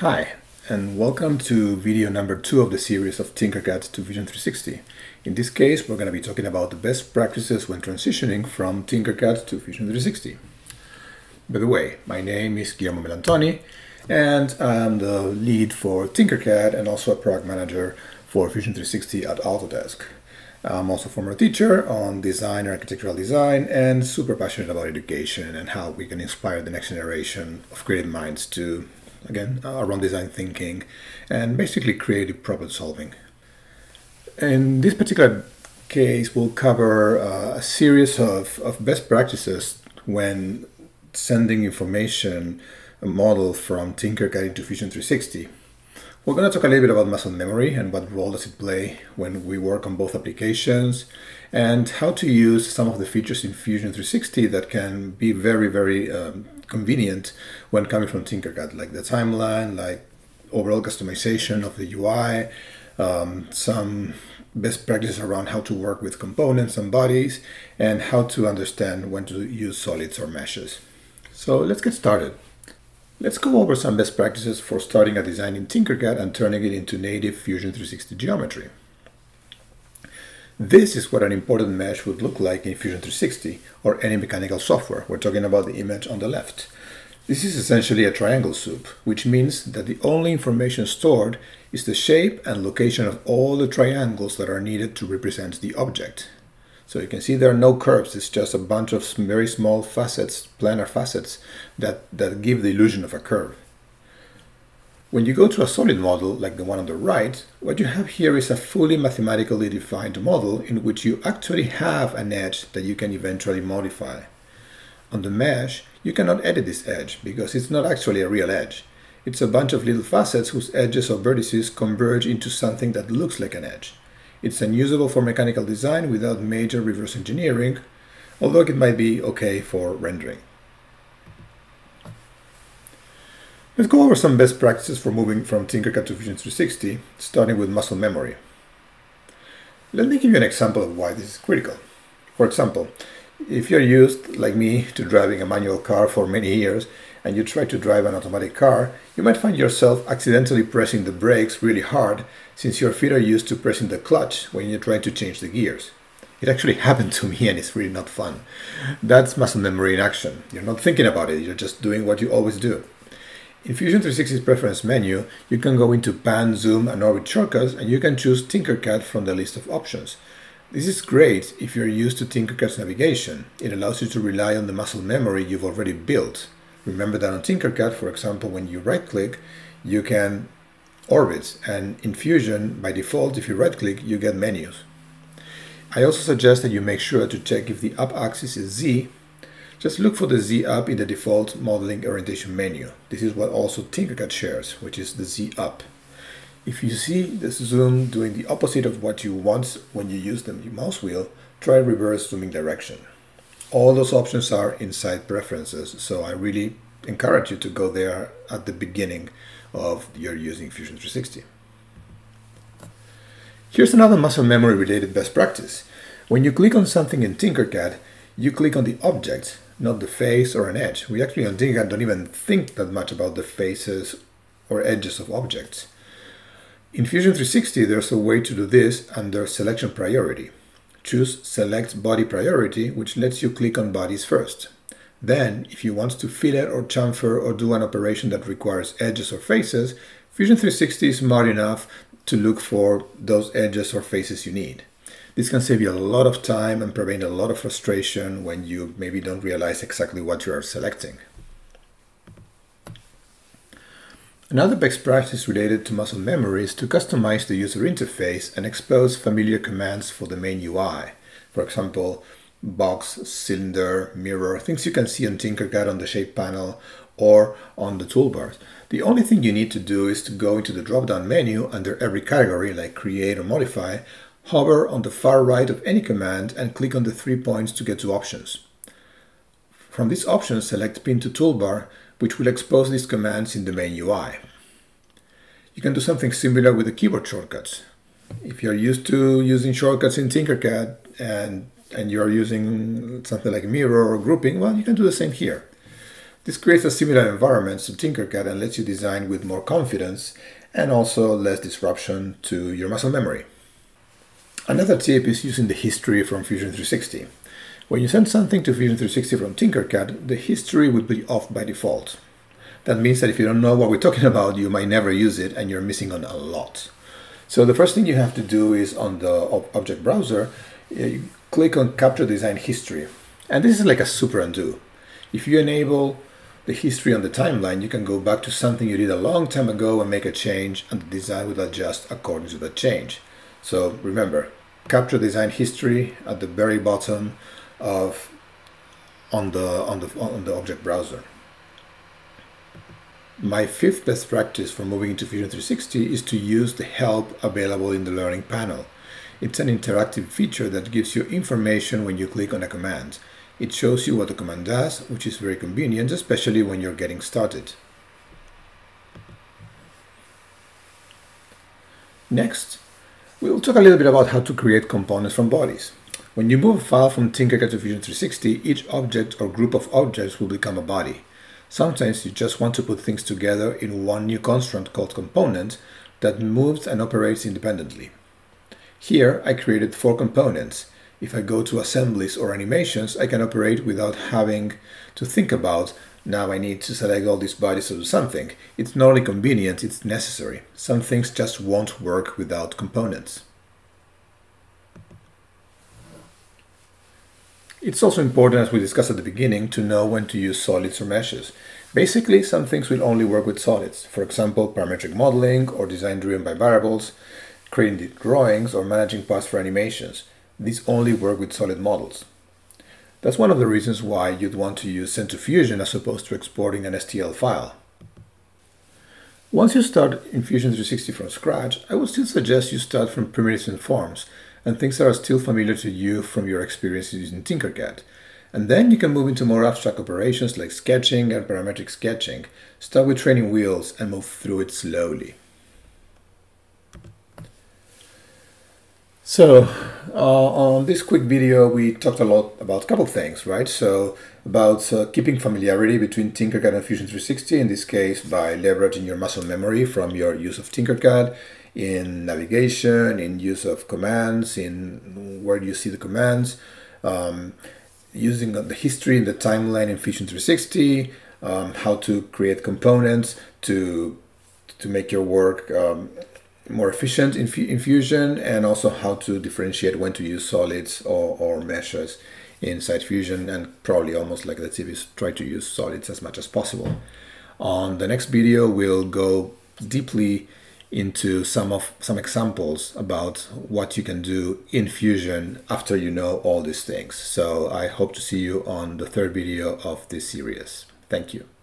Hi, and welcome to video number two of the series of Tinkercad to Fusion 360. In this case, we're going to be talking about the best practices when transitioning from Tinkercad to Fusion 360. By the way, my name is Guillermo Melantoni, and I'm the lead for Tinkercad and also a product manager for Fusion 360 at Autodesk. I'm also a former teacher on design and architectural design and super passionate about education and how we can inspire the next generation of creative minds to again, around design thinking and basically creative problem solving. In this particular case, we'll cover uh, a series of, of best practices when sending information a model from Tinkercad into Fusion 360. We're going to talk a little bit about muscle memory and what role does it play when we work on both applications and how to use some of the features in Fusion 360 that can be very, very um, convenient when coming from Tinkercad, like the timeline, like overall customization of the UI, um, some best practices around how to work with components and bodies, and how to understand when to use solids or meshes. So let's get started. Let's go over some best practices for starting a design in Tinkercad and turning it into native Fusion 360 geometry. This is what an important mesh would look like in Fusion 360 or any mechanical software. We're talking about the image on the left. This is essentially a triangle soup, which means that the only information stored is the shape and location of all the triangles that are needed to represent the object. So you can see there are no curves, it's just a bunch of very small facets, planar facets, that, that give the illusion of a curve. When you go to a solid model, like the one on the right, what you have here is a fully mathematically defined model in which you actually have an edge that you can eventually modify. On the mesh, you cannot edit this edge because it's not actually a real edge. It's a bunch of little facets whose edges or vertices converge into something that looks like an edge. It's unusable for mechanical design without major reverse engineering, although it might be okay for rendering. Let's go over some best practices for moving from Tinkercad to Fusion 360, starting with muscle memory. Let me give you an example of why this is critical. For example, if you're used, like me, to driving a manual car for many years, and you try to drive an automatic car, you might find yourself accidentally pressing the brakes really hard since your feet are used to pressing the clutch when you're trying to change the gears. It actually happened to me and it's really not fun. That's muscle memory in action. You're not thinking about it, you're just doing what you always do. In Fusion 360's preference menu, you can go into Pan, Zoom, and Orbit shortcuts and you can choose Tinkercad from the list of options. This is great if you're used to Tinkercad's navigation. It allows you to rely on the muscle memory you've already built Remember that on Tinkercad, for example, when you right click, you can orbit and in Fusion, by default, if you right click, you get menus. I also suggest that you make sure to check if the up axis is Z. Just look for the Z up in the default modeling orientation menu. This is what also Tinkercad shares, which is the Z up. If you see the zoom doing the opposite of what you want when you use the mouse wheel, try reverse zooming direction all those options are inside preferences. So I really encourage you to go there at the beginning of your using Fusion 360. Here's another muscle memory related best practice. When you click on something in Tinkercad, you click on the object, not the face or an edge. We actually on Tinkercad don't even think that much about the faces or edges of objects. In Fusion 360, there's a way to do this under selection priority. Choose Select Body Priority, which lets you click on bodies first. Then, if you want to fillet or chamfer or do an operation that requires edges or faces, Fusion 360 is smart enough to look for those edges or faces you need. This can save you a lot of time and prevent a lot of frustration when you maybe don't realize exactly what you are selecting. Another best practice related to muscle memory is to customize the user interface and expose familiar commands for the main UI. For example, box, cylinder, mirror, things you can see on Tinkercad on the shape panel or on the toolbars. The only thing you need to do is to go into the drop-down menu under every category like create or modify, hover on the far right of any command and click on the three points to get to options. From this option, select Pin to Toolbar which will expose these commands in the main UI. You can do something similar with the keyboard shortcuts. If you're used to using shortcuts in Tinkercad and, and you're using something like mirror or grouping, well, you can do the same here. This creates a similar environment to Tinkercad and lets you design with more confidence and also less disruption to your muscle memory. Another tip is using the history from Fusion 360. When you send something to Fusion 360 from Tinkercad, the history would be off by default. That means that if you don't know what we're talking about, you might never use it and you're missing on a lot. So the first thing you have to do is on the object browser, uh, you click on Capture Design History. And this is like a super undo. If you enable the history on the timeline, you can go back to something you did a long time ago and make a change and the design will adjust according to that change. So remember, capture design history at the very bottom of on the on the on the object browser. My fifth best practice for moving into Fusion 360 is to use the help available in the learning panel. It's an interactive feature that gives you information when you click on a command. It shows you what the command does, which is very convenient, especially when you're getting started. Next, we'll talk a little bit about how to create components from bodies. When you move a file from Tinkercad to Fusion 360, each object or group of objects will become a body. Sometimes you just want to put things together in one new construct called component that moves and operates independently. Here I created four components. If I go to assemblies or animations, I can operate without having to think about now I need to select all these bodies to do something. It's not only convenient, it's necessary. Some things just won't work without components. It's also important, as we discussed at the beginning, to know when to use solids or meshes. Basically, some things will only work with solids. For example, parametric modeling or design driven by variables, creating drawings or managing paths for animations. These only work with solid models. That's one of the reasons why you'd want to use Send to Fusion as opposed to exporting an STL file. Once you start in Fusion 360 from scratch, I would still suggest you start from primitives and forms, and things that are still familiar to you from your experience using Tinkercad. And then you can move into more abstract operations like sketching and parametric sketching. Start with training wheels and move through it slowly. So uh, on this quick video, we talked a lot about a couple things, right? So about uh, keeping familiarity between Tinkercad and Fusion 360, in this case by leveraging your muscle memory from your use of Tinkercad, in navigation, in use of commands, in where do you see the commands, um, using the history and the timeline in Fusion 360, um, how to create components to to make your work um, more efficient in, in Fusion, and also how to differentiate when to use solids or, or meshes inside Fusion, and probably almost like the us try to use solids as much as possible. On the next video, we'll go deeply into some of some examples about what you can do in Fusion after you know all these things. So I hope to see you on the third video of this series. Thank you.